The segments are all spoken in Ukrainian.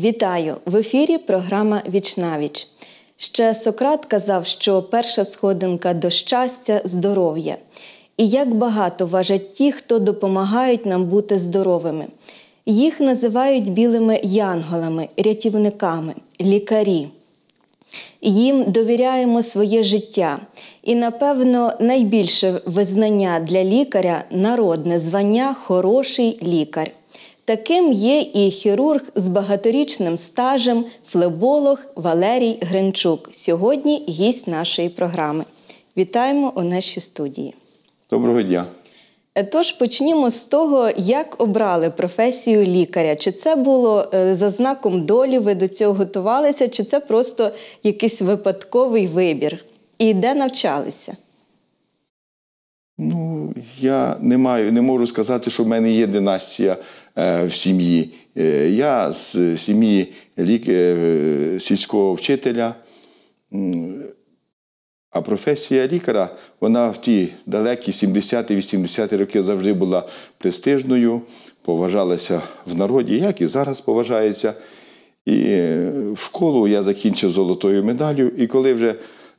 Вітаю! В ефірі програма Вічнавіч. Ще Сократ казав, що перша сходинка до щастя здоров'я. І як багато важать ті, хто допомагають нам бути здоровими. Їх називають білими янголами, рятівниками, лікарі. Їм довіряємо своє життя. І, напевно, найбільше визнання для лікаря народне звання хороший лікар. Таким є і хірург з багаторічним стажем, флеболог Валерій Гринчук. Сьогодні гість нашої програми. Вітаємо у нашій студії. Доброго дня. Е, Тож почнімо з того, як обрали професію лікаря. Чи це було е, за знаком долі, ви до цього готувалися, чи це просто якийсь випадковий вибір? І де навчалися? Ну, я не маю, не можу сказати, що в мене є династія е, в сім'ї. Е, я з сім'ї лік... е, сільського вчителя. А професія лікаря, вона в ті далекі 70-80-ті роки завжди була престижною, поважалася в народі, як і зараз поважається. І е, в школу я закінчив золотою медаллю. І коли вже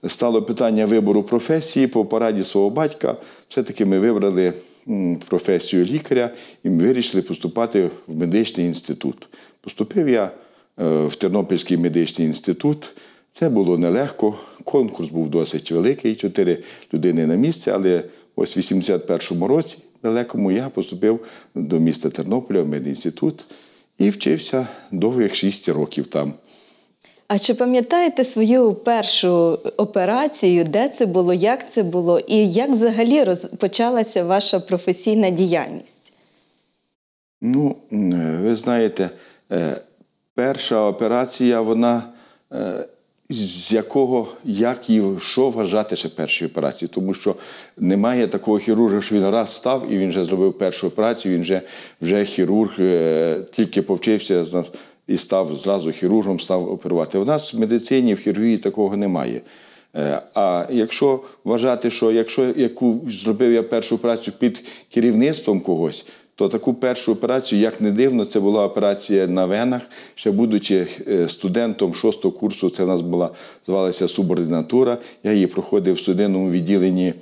стало питання вибору професії по пораді свого батька, все-таки ми вибрали професію лікаря і ми вирішили поступати в медичний інститут. Поступив я е, в Тернопільський медичний інститут. Це було нелегко. Конкурс був досить великий, чотири людини на місце, але ось в 81-му році, далекому, я поступив до міста Тернополя в медінститут і вчився довгих шість років там. А чи пам'ятаєте свою першу операцію, де це було, як це було, і як взагалі розпочалася ваша професійна діяльність? Ну, ви знаєте, е, перша операція, вона е, з якого, як і що вважати ще першою операцією, тому що немає такого хірурга, що він раз став і він вже зробив першу операцію, він вже, вже хірург, е, тільки повчився з нас і став зразу хірургом, став оперувати. У нас в медицині, в хірургії такого немає. Е, А якщо вважати, що якщо яку зробив я першу операцію під керівництвом когось, то таку першу операцію, як не дивно, це була операція на венах. Ще будучи е, студентом шостого курсу, це у нас була звалася субординатура. Я її проходив в судинному відділенні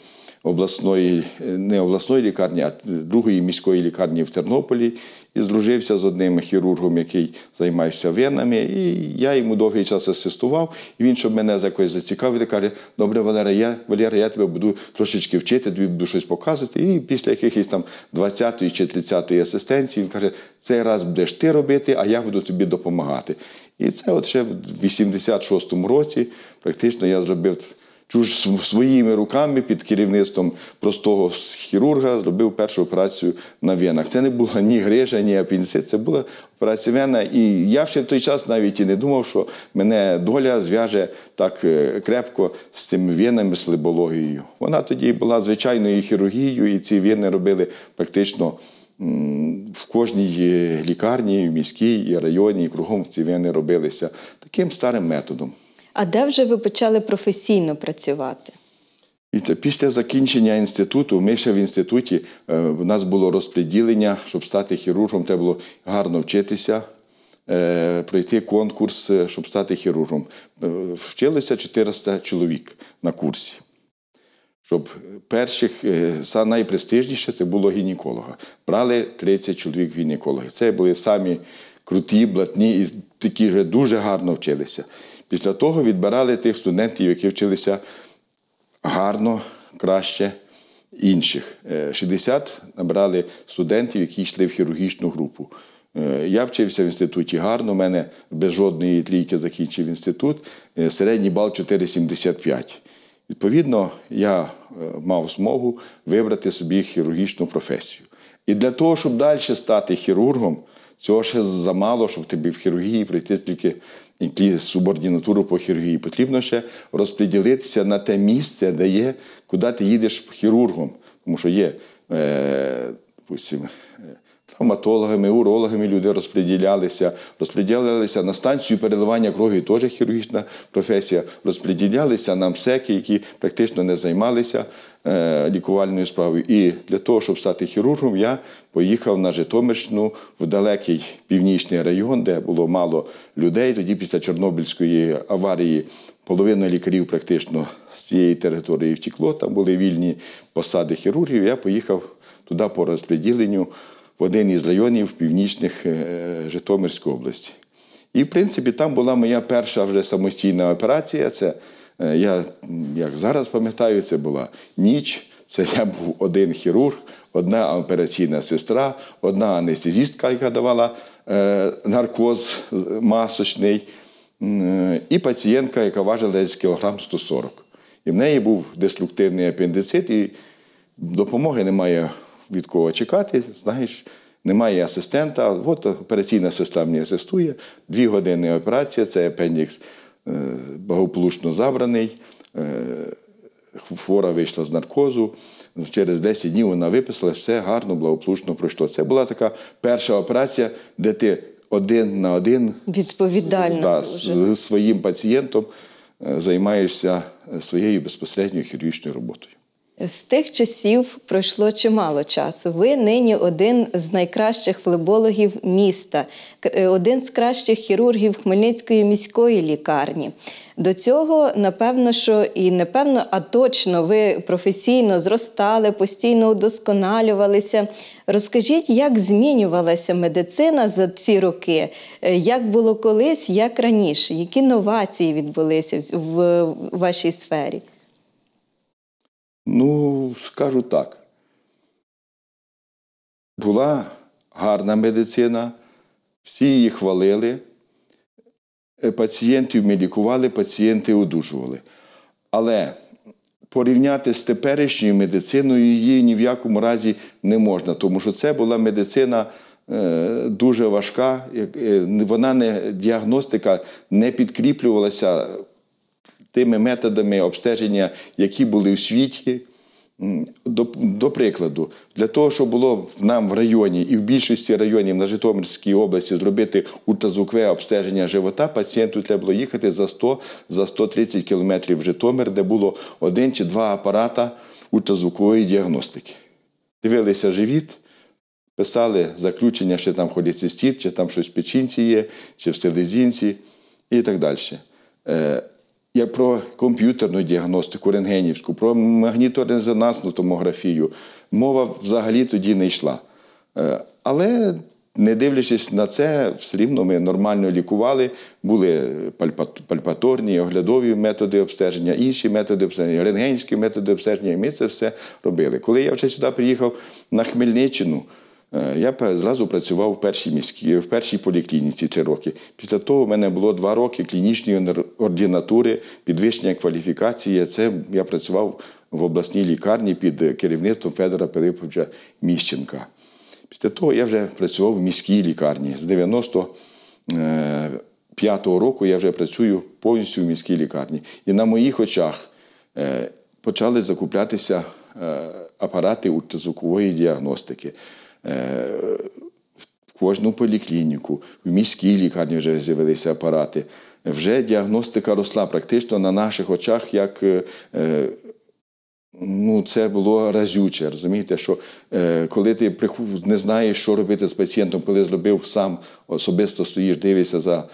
обласної, не обласної лікарні, а другої міської лікарні в Тернополі. І здружився з одним хірургом, який займається венами. І я йому довгий час асистував. І він, щоб мене за якось зацікавити, каже: Добре, Валера, я Валера, я тебе буду трошечки вчити, тобі буду щось показувати. І після якихось там 20-ї чи 30-ї асистенції він каже, цей раз будеш ти робити, а я буду тобі допомагати. І це от ще в 86-му році практично я зробив чуж своїми руками під керівництвом простого хірурга зробив першу операцію на венах. Це не була ні грижа, ні апендицит, це була операція вена. І я ще в той час навіть і не думав, що мене доля зв'яже так е, крепко з цими венами, з либологією. Вона тоді була звичайною хірургією, і ці вени робили практично. В кожній е, лікарні, в міській районі, і кругом ці вени робилися таким старим методом. А де вже ви почали професійно працювати? І це після закінчення інституту, ми ще в інституті, е, в нас було розподілення, щоб стати хірургом, треба було гарно вчитися, е, пройти конкурс, е, щоб стати хірургом. Вчилися 400 чоловік на курсі. Щоб перших, найпрестижніше це було гінеколога. Брали 30 чоловік гінекологів. Це були самі круті, блатні і такі вже дуже гарно вчилися. Після того відбирали тих студентів, які вчилися гарно, краще інших. Е, 60 набрали студентів, які йшли в хірургічну групу. Е, Я вчився в інституті гарно, у мене без жодної трійки закінчив інститут, е, середній бал 4,75. Відповідно, я е, мав змогу вибрати собі хірургічну професію. І для того, щоб далі стати хірургом, цього ще замало, щоб тобі в хірургії пройти тільки тільки субординатуру по хірургії. Потрібно ще розподілитися на те місце, де є, куди ти їдеш хірургом. Тому що є, е, травматологами, урологами люди розподілялися, розподілялися на станцію переливання крові, теж хірургічна професія, розподілялися на МСЕКи, які практично не займалися е, лікувальною справою. І для того, щоб стати хірургом, я поїхав на Житомирщину в далекий північний район, де було мало людей. Тоді після Чорнобильської аварії половина лікарів практично з цієї території втекло, там були вільні посади хірургів. Я поїхав туди по розподіленню в один із районів північних е, Житомирської області. І, в принципі, там була моя перша вже самостійна операція. Це е, я, як зараз пам'ятаю, це була ніч. Це я був один хірург, одна операційна сестра, одна анестезістка, яка давала е, наркоз масочний, і пацієнтка, яка важила десь кілограм 140. І в неї був деструктивний апендицит, і допомоги немає від кого чекати. Знаєш, немає асистента. От операційна сестра мені асистує. Дві години операція, це апендікс е, благополучно забраний. Е, Хвора вийшла з наркозу. Через 10 днів вона виписала, все гарно, благополучно пройшло. Це була така перша операція, де ти один на один Відповідально да, з своїм пацієнтом е, займаєшся своєю безпосередньою хірургічною роботою. З тих часів пройшло чимало часу. Ви нині один з найкращих флебологів міста, е, один з кращих хірургів Хмельницької міської лікарні. До цього, напевно, що і напевно, а точно ви професійно зростали, постійно удосконалювалися. Розкажіть, як змінювалася медицина за ці роки? Е, Як було колись, як раніше? Які новації відбулися в- в вашій сфері? Ну, скажу так. Була гарна медицина, всі її хвалили. Е, Пацієнтів ми лікували, пацієнти одужували. Але порівняти з теперішньою медициною її ні в якому разі не можна, тому що це була медицина е, дуже важка. е, Вона не діагностика не підкріплювалася тими методами обстеження, які були в світі. До, до прикладу, для того, щоб було нам в районі і в більшості районів на Житомирській області зробити ультразвукове обстеження живота, пацієнту треба було їхати за 100 за 130 кілометрів в Житомир, де було один чи два апарата ультразвукової діагностики. Дивилися живіт, писали заключення, що там холецистит, чи там щось в печінці є, чи в селезінці і так далі. Як про комп'ютерну діагностику рентгенівську, про магніторезонансну томографію. Мова взагалі тоді не йшла. Е, Але не дивлячись на це, все рівно ми нормально лікували. Були пальпаторні, оглядові методи обстеження, інші методи обстеження, рентгенські методи обстеження. І ми це все робили. Коли я вже сюди приїхав на Хмельниччину, Я зразу працював в першій міській, в першій поліклініці три роки. Після того в мене було два роки клінічної ординатури, підвищення кваліфікації. Це я працював в обласній лікарні під е, керівництвом Федора Пилиповича Міщенка. Після того я вже працював в міській лікарні. З 95-го року я вже працюю повністю в міській лікарні. І на моїх очах е, почали закуплятися е, апарати ультразвукової діагностики. Е, в кожну поліклініку, в міській лікарні вже з'явилися апарати. Вже діагностика росла практично на наших очах, як е, е, ну, це було разюче. Розумієте, що коли ти не знаєш, що робити з пацієнтом, коли зробив сам, особисто стоїш, дивишся за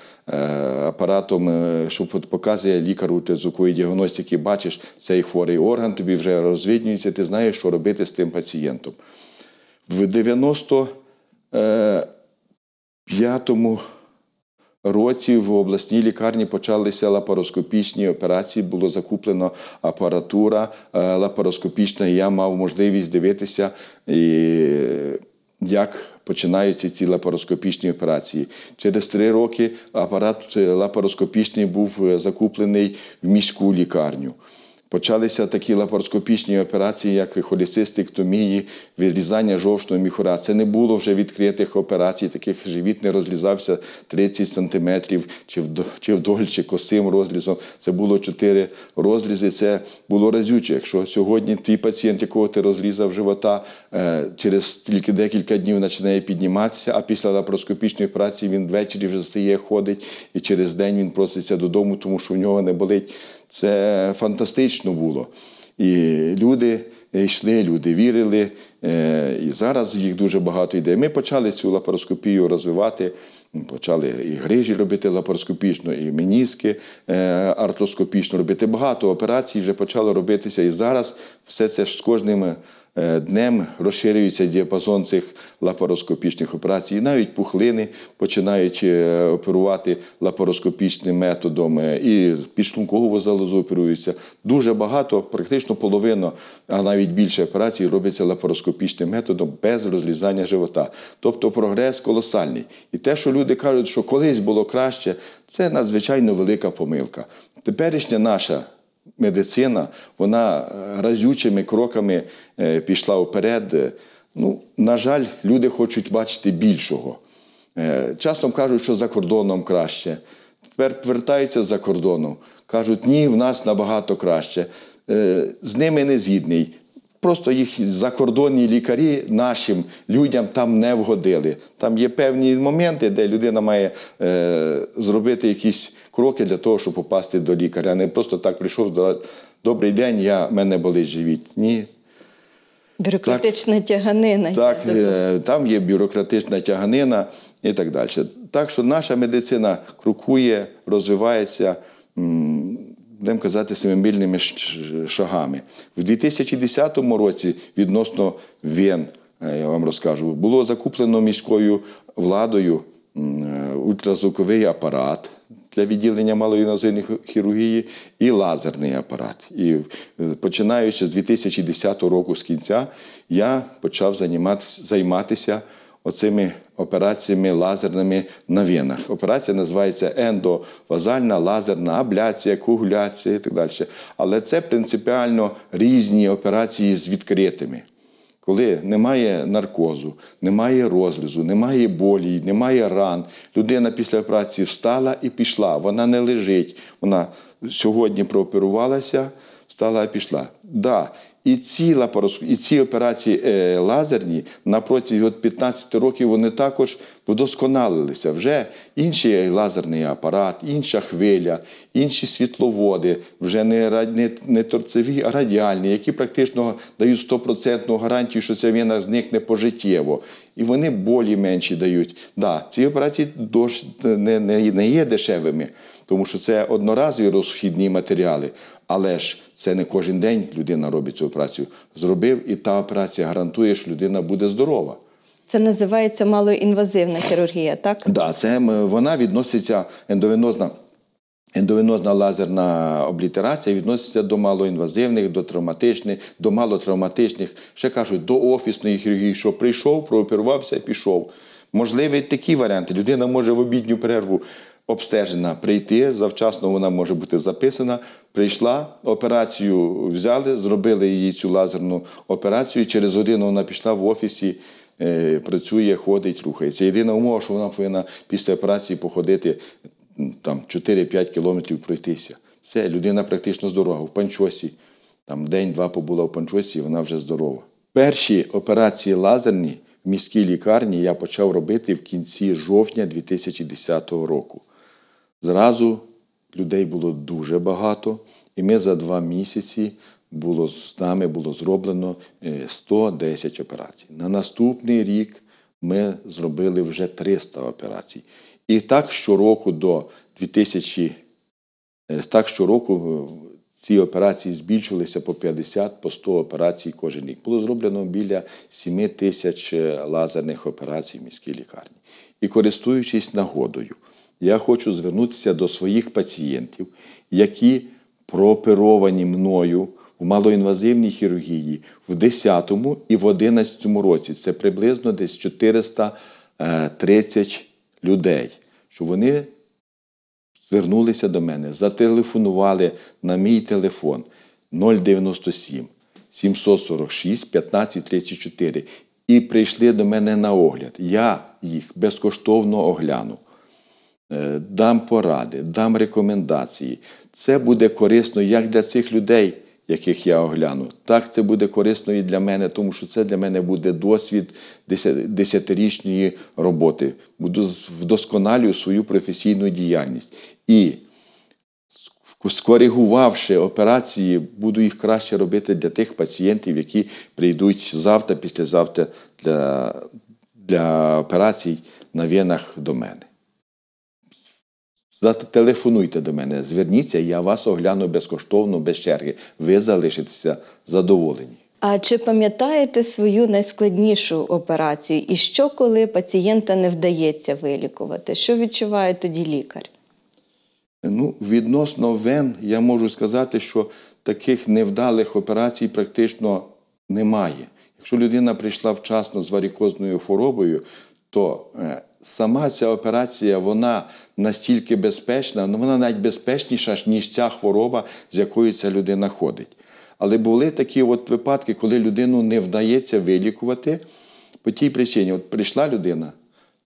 апаратом, що показує лікар ультразвукової діагностики, бачиш цей хворий орган, тобі вже розвіднюється, ти знаєш, що робити з тим пацієнтом. В 95-му році в обласній лікарні почалися лапароскопічні операції, було закуплено апаратура е, лапароскопічна, і я мав можливість дивитися, як починаються ці лапароскопічні операції. Через три роки апарат е, лапароскопічний був е, закуплений в міську лікарню. Почалися такі лапароскопічні операції, як холецистектомії, вирізання жовчного міхура. Це не було вже відкритих операцій, таких живіт не розрізався 30 сантиметрів чи чи вдоль, чи косим розрізом. Це було 4 розрізи. Це було разюче. Якщо сьогодні твій пацієнт, якого ти розрізав живота, е, через тільки декілька днів починає підніматися, а після лапароскопічної операції він ввечері вже стає, ходить, і через день він проситься додому, тому що в нього не болить. Це фантастично було. І люди йшли, люди вірили. е, І зараз їх дуже багато йде. Ми почали цю лапароскопію розвивати. Почали і грижі робити лапароскопічно, і меніски е, артроскопічно робити. Багато операцій вже почало робитися. І зараз все це ж з кожним днем розширюється діапазон цих лапароскопічних операцій. І навіть пухлини починають е, оперувати лапароскопічним методом, е, і підшлункову залозу оперуються. Дуже багато, практично половина, а навіть більше операцій робиться лапароскопічним методом без розрізання живота. Тобто прогрес колосальний. І те, що люди кажуть, що колись було краще, це надзвичайно велика помилка. Теперішня наша медицина, вона е, разючими кроками е, пішла вперед. Ну, на жаль, люди хочуть бачити більшого. Е, Часом кажуть, що за кордоном краще. Тепер повертаються за кордоном. Кажуть, ні, в нас набагато краще. З ними не згідний. Просто їх закордонні лікарі нашим людям там не вгодили. Там є певні моменти, де людина має зробити якісь кроки для того, щоб попасти до лікаря. Не просто так прийшов, «Да, добрий день, я, мене болить живіт. Ні, Бюрократична тяганина. так, е, там є бюрократична тяганина і так далі. Так що наша медицина крокує, розвивається, будемо казати, семимильними ш- шагами. В 2010 році відносно вен, е, я вам розкажу, було закуплено міською владою е, ультразвуковий апарат для відділення малоінвазивної хірургії і лазерний апарат. І е, починаючи з 2010 року з кінця, я почав займатися, оцими операціями лазерними на венах. Операція називається ендовазальна лазерна абляція, коагуляція і так далі. Але це принципіально різні операції з відкритими. Коли немає наркозу, немає розрізу, немає болі, немає ран, людина після праці встала і пішла. Вона не лежить. Вона сьогодні прооперувалася, встала і пішла. Да, і ці, і ці операції е, лазерні на протязі 15 років вони також вдосконалилися. Вже інший лазерний апарат, інша хвиля, інші світловоди, вже не, не, не торцеві, а радіальні, які практично дають 100% гарантію, що ця вена зникне пожиттєво. І вони болі менші дають. Да, ці операції не, не, не є дешевими, тому що це одноразові розхідні матеріали. Але ж це не кожен день людина робить цю операцію. Зробив, і та операція гарантує, що людина буде здорова. Це називається малоінвазивна хірургія, так? Да, це вона відноситься ендовенозна. Ендовенозна лазерна облітерація відноситься до малоінвазивних, до травматичних, до малотравматичних, ще кажуть, до офісної хірургії, що прийшов, прооперувався, пішов. Можливі такі варіанти. Людина може в обідню перерву обстежена прийти, завчасно вона може бути записана. Прийшла, операцію взяли, зробили їй цю лазерну операцію. Через годину вона пішла в офісі, е, працює, ходить, рухається. Єдина умова, що вона повинна після операції походити там 4-5 кілометрів пройтися. Все, людина практично здорова. В панчосі, там день-два побула в панчосі, і вона вже здорова. Перші операції лазерні в міській лікарні я почав робити в кінці жовтня 2010 року. Зразу людей було дуже багато, і ми за два місяці було з нами було зроблено е, 110 операцій. На наступний рік ми зробили вже 300 операцій. І так щороку до 2000, е, так щороку е, ці операції збільшилися по 50, по 100 операцій кожен рік. Було зроблено біля 7 тисяч е, лазерних операцій в міській лікарні. І користуючись нагодою, я хочу звернутися до своїх пацієнтів, які прооперовані мною в малоінвазивній хірургії в 10 і в 11 році. Це приблизно десь 430 людей, що вони звернулися до мене, зателефонували на мій телефон. 097 746 1534 і прийшли до мене на огляд. Я їх безкоштовно огляну. Е, Дам поради, дам рекомендації. Це буде корисно як для цих людей, яких я огляну, так це буде корисно і для мене, тому що це для мене буде досвід деся- десятирічної роботи. Буду вдосконалюю свою професійну діяльність. І скоригувавши операції, буду їх краще робити для тих пацієнтів, які прийдуть завтра, післязавтра для, для операцій на венах до мене. Зателефонуйте до мене, зверніться, я вас огляну безкоштовно, без черги. Ви залишитеся задоволені. А чи пам'ятаєте свою найскладнішу операцію? І що, коли пацієнта не вдається вилікувати? Що відчуває тоді лікар? Ну, відносно вен, я можу сказати, що таких невдалих операцій практично немає. Якщо людина прийшла вчасно з варикозною хворобою, то е, сама ця операція вона настільки безпечна, ну, вона навіть безпечніша, ніж ця хвороба, з якою ця людина ходить. Але були такі от випадки, коли людину не вдається вилікувати по тій причині. От прийшла людина,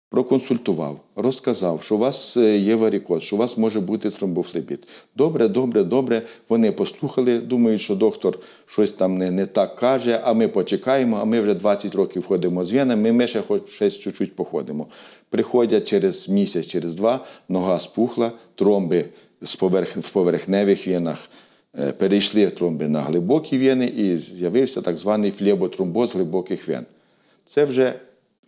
проконсультував, розказав, що у вас е, є варикоз, що у вас може бути тромбофлебіт. Добре, добре, добре. Вони послухали, думають, що доктор щось там не, не так каже, а ми почекаємо, а ми вже 20 років ходимо з венами, ми ще хоч щось чуть-чуть походимо. Приходять через місяць, через два, нога спухла, тромби з поверх, в поверхневих венах е, перейшли тромби на глибокі вени і з'явився так званий флеботромбоз глибоких вен. Це вже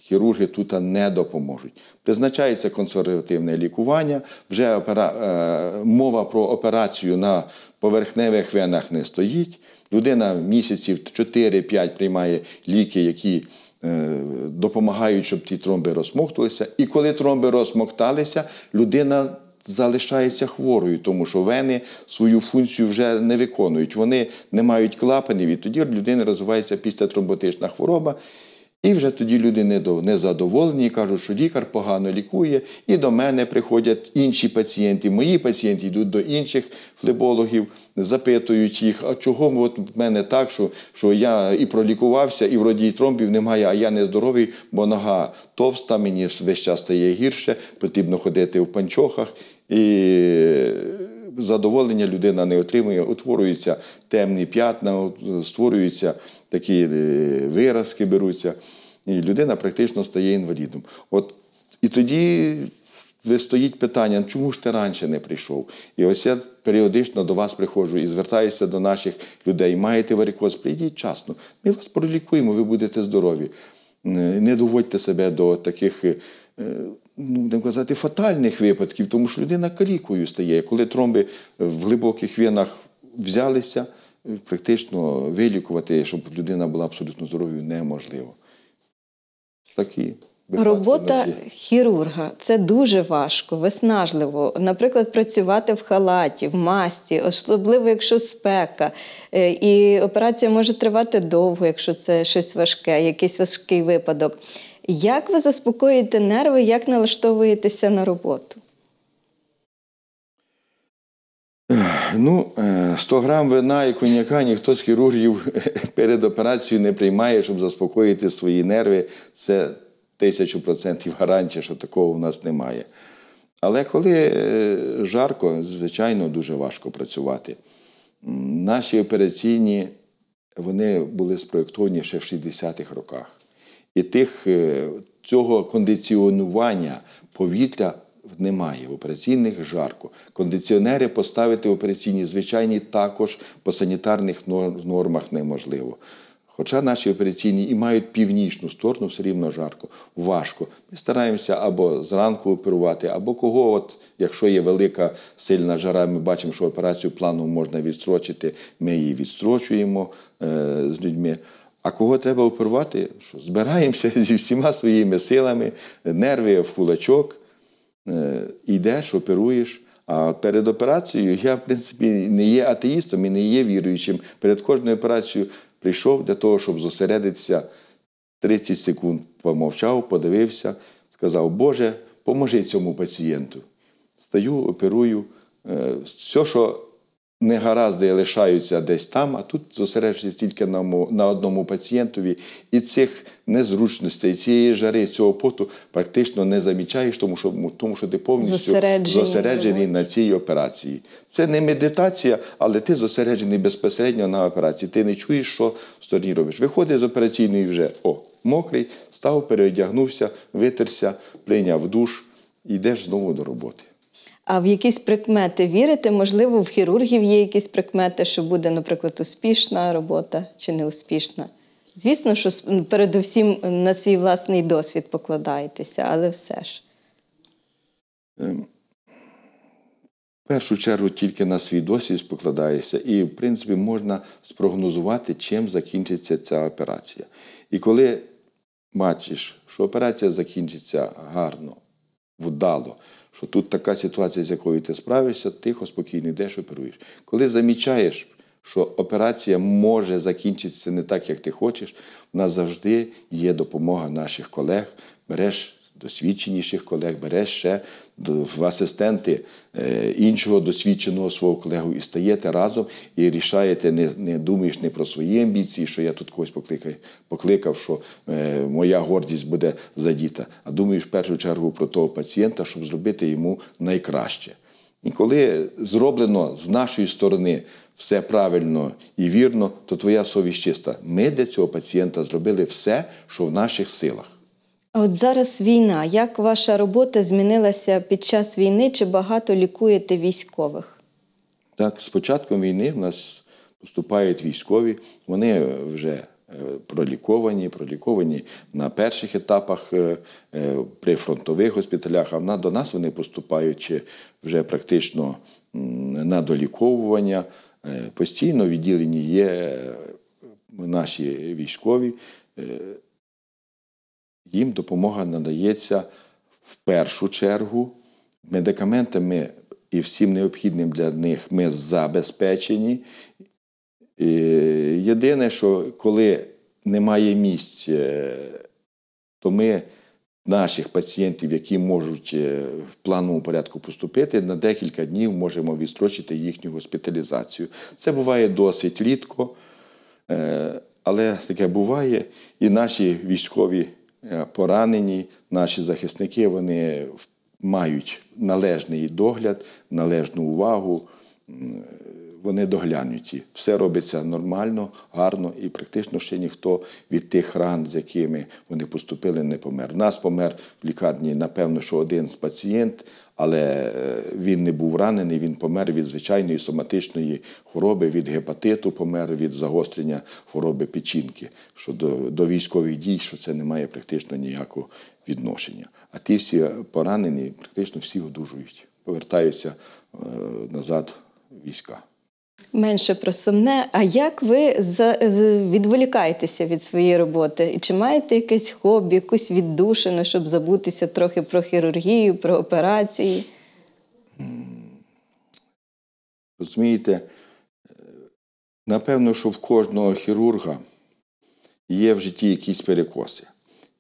хірурги тут не допоможуть. Призначається консервативне лікування, вже опера... е, мова про операцію на поверхневих венах не стоїть. Людина місяців 4-5 приймає ліки, які е, допомагають, щоб ті тромби розсмоктувалися. І коли тромби розсмокталися, людина залишається хворою, тому що вени свою функцію вже не виконують. Вони не мають клапанів, і тоді в людини розвивається після тромботична хвороба. І вже тоді люди незадоволені кажуть, що лікар погано лікує, і до мене приходять інші пацієнти. Мої пацієнти йдуть до інших флебологів, запитують їх, а чого от в мене так, що, що я і пролікувався, і вроді і тромбів немає, а я не здоровий, бо нога товста, мені весь час стає гірше, потрібно ходити в панчохах. І задоволення людина не отримує, утворюються темні п'ятна, створюються такі е, виразки беруться, і людина практично стає інвалідом. От, і тоді стоїть питання, чому ж ти раніше не прийшов? І ось я періодично до вас приходжу і звертаюся до наших людей. Маєте варикоз, прийдіть часно. Ми вас пролікуємо, ви будете здорові. Не доводьте себе до таких, е, ну, будемо казати, фатальних випадків, тому що людина калікою стає. Коли тромби в глибоких венах взялися, практично вилікувати, щоб людина була абсолютно здоровою, неможливо. Такі випадки Робота хірурга це дуже важко, виснажливо. Наприклад, працювати в халаті, в масці, особливо якщо спека. Е, І операція може тривати довго, якщо це щось важке, якийсь важкий випадок. Як ви заспокоїте нерви, як налаштовуєтеся на роботу? Ну, е, 100 грам вина і коньяка ніхто з хірургів перед операцією не приймає, щоб заспокоїти свої нерви. Це тисячу процентів гарантія, що такого у нас немає. Але коли е, жарко, звичайно, дуже важко працювати. Наші операційні вони були спроєктовані ще в 60-х роках. І тих, е, цього кондиціонування повітря немає. В операційних жарко. Кондиціонери поставити в операційні звичайні також по санітарних нормах неможливо. Хоча наші операційні і мають північну сторону, все рівно жарко, важко. Ми стараємося або зранку оперувати, або кого, от, якщо є велика сильна жара, ми бачимо, що операцію плану можна відстрочити, ми її відстрочуємо е, з людьми. А кого треба оперувати? Що збираємося зі всіма своїми силами, нерви в кулачок, йдеш, оперуєш. А перед операцією я, в принципі, не є атеїстом і не є віруючим. Перед кожною операцією прийшов для того, щоб зосередитися 30 секунд помовчав, подивився, сказав, Боже, поможи цьому пацієнту. Стаю, оперую. Е, Все, що негаразди лишаються десь там, а тут зосереджується тільки на, на одному пацієнтові. І цих незручностей, цієї жари, цього поту практично не замічаєш, тому що, тому що ти повністю Зосереджений зосереджений на цій операції. Це не медитація, але ти зосереджений безпосередньо на операції. Ти не чуєш, що в стороні робиш. Виходиш з операційної вже о, мокрий, став, переодягнувся, витерся, прийняв душ йдеш знову до роботи. А в якісь прикмети вірите? Можливо, в хірургів є якісь прикмети, що буде, наприклад, успішна робота чи неуспішна. Звісно, що передусім на свій власний досвід покладаєтеся, але все ж. Ем, В першу чергу тільки на свій досвід покладаєшся, і, в принципі, можна спрогнозувати, чим закінчиться ця операція. І коли бачиш, що операція закінчиться гарно, вдало, що тут така ситуація, з якою ти справишся, тихо, спокійно йдеш, оперуєш. Коли замічаєш, що операція може закінчитися не так, як ти хочеш, в нас завжди є допомога наших колег. Береш досвідченіших колег, береш ще в асистенти е, іншого досвідченого свого колегу і стаєте разом і рішаєте, не, не думаєш не про свої амбіції, що я тут когось покликав, покликав, що е, моя гордість буде задіта, а думаєш в першу чергу про того пацієнта, щоб зробити йому найкраще. І коли зроблено з нашої сторони все правильно і вірно, то твоя совість чиста. Ми для цього пацієнта зробили все, що в наших силах. От зараз війна. Як ваша робота змінилася під час війни? Чи багато лікуєте військових? Так, з початком війни в нас поступають військові, вони вже е, проліковані, проліковані на перших етапах е, е, при фронтових госпіталях, а до нас вони поступають е, вже практично на доліковування. Е, Постійно в відділенні є е, наші військові. Їм допомога надається в першу чергу медикаментами і всім необхідним для них ми забезпечені. Єдине, що коли немає місць, е, то ми наших пацієнтів, які можуть е, в плановому порядку поступити, на декілька днів можемо відстрочити їхню госпіталізацію. Це буває досить рідко, е, але таке буває. І наші військові поранені, наші захисники, вони мають належний догляд, належну увагу. Вони доглянуті. Все робиться нормально, гарно, і практично ще ніхто від тих ран, з якими вони поступили, не помер. У нас помер в лікарні, напевно, що один пацієнт, але е, він не був ранений, він помер від звичайної соматичної хвороби, від гепатиту, помер від загострення хвороби печінки. Що до, до військових дій, що це не має практично ніякого відношення. А ті всі поранені практично всі одужують, повертаються е, назад війська. Менше про сумне. А як ви відволікаєтеся від своєї роботи? І чи маєте якесь хобі, якусь віддушину, щоб забутися трохи про хірургію, про операції? Розумієте, е, напевно, що в кожного хірурга є в житті якісь перекоси.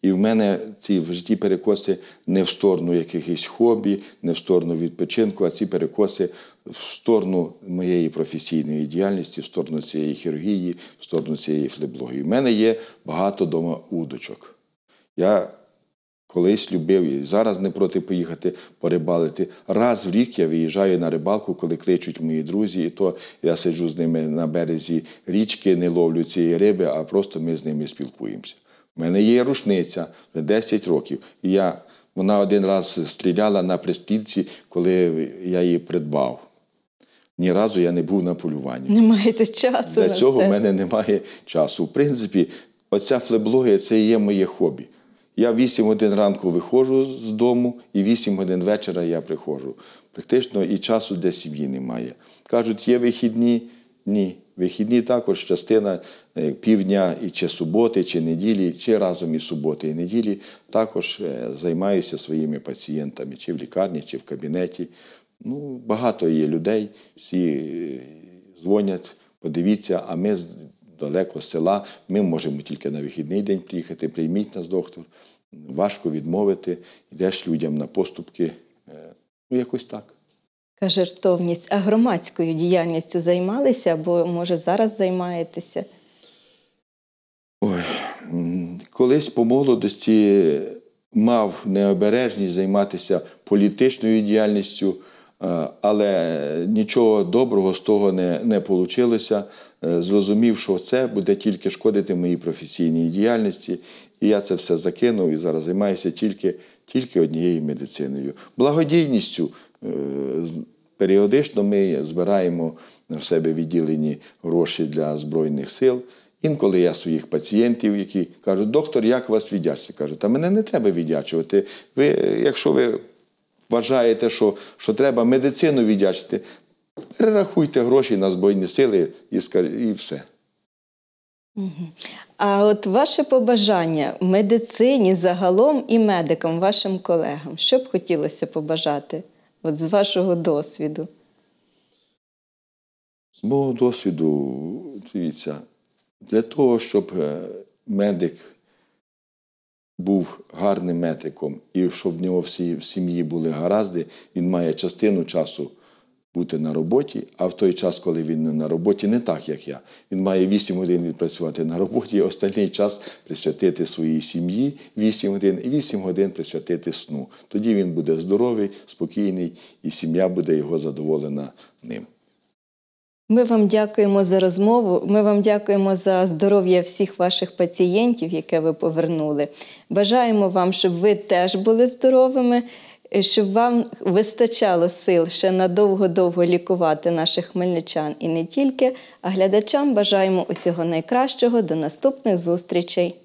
І в мене ці в житті перекоси не в сторону якихось хобі, не в сторону відпочинку, а ці перекоси в сторону моєї професійної діяльності, в сторону цієї хірургії, в сторону цієї флеблогії. У мене є багато дома удочок. Я колись любив і зараз не проти поїхати порибалити. Раз в рік я виїжджаю на рибалку, коли кличуть мої друзі, і то я сиджу з ними на березі річки, не ловлю цієї риби, а просто ми з ними спілкуємося. У мене є рушниця вже 10 років. І я, вона один раз стріляла на пристрільці, коли я її придбав. Ні разу я не був на полюванні. Не маєте часу Для на цього в мене немає часу. В принципі, оця флеблогія це і є моє хобі. Я 8 годин ранку виходжу з дому, і 8 годин вечора я приходжу. Практично і часу для сім'ї немає. Кажуть, є вихідні? Ні. Вихідні також частина е, півдня і чи суботи, чи неділі, чи разом і суботи і неділі також е, займаюся своїми пацієнтами, чи в лікарні, чи в кабінеті. Ну, багато є людей, всі е, дзвонять, подивіться, а ми далеко з села, ми можемо тільки на вихідний день приїхати, прийміть нас, доктор. Важко відмовити, йдеш людям на поступки. Ну, якось так. Жертовність. А громадською діяльністю займалися або, може, зараз займаєтеся? Ой, колись по молодості мав необережність займатися політичною діяльністю, е, але нічого доброго з того не, не вийшло. Зрозумів, що це буде тільки шкодити моїй професійній діяльності. І я це все закинув і зараз займаюся тільки, тільки однією медициною. Благодійністю е, періодично ми збираємо в себе відділені гроші для Збройних сил. Інколи я своїх пацієнтів, які кажуть, доктор, як вас віддячити? Кажу, та мене не треба віддячувати. Ви, е, якщо ви вважаєте, що, що треба медицину віддячити, перерахуйте гроші на Збройні сили і, і все. А от ваше побажання медицині загалом і медикам, вашим колегам, що б хотілося побажати от з вашого досвіду? З мого досвіду, дивіться, для того, щоб е, медик був гарним медиком і щоб в нього всі в сім'ї були гаразди, він має частину часу бути на роботі, а в той час, коли він не на роботі, не так, як я. Він має 8 годин відпрацювати на роботі, і остальний час присвятити своїй сім'ї 8 годин і 8 годин присвятити сну. Тоді він буде здоровий, спокійний, і сім'я буде його задоволена ним. Ми вам дякуємо за розмову. Ми вам дякуємо за здоров'я всіх ваших пацієнтів, яке ви повернули. Бажаємо вам, щоб ви теж були здоровими, щоб вам вистачало сил ще надовго-довго лікувати наших хмельничан і не тільки. А глядачам бажаємо усього найкращого. До наступних зустрічей.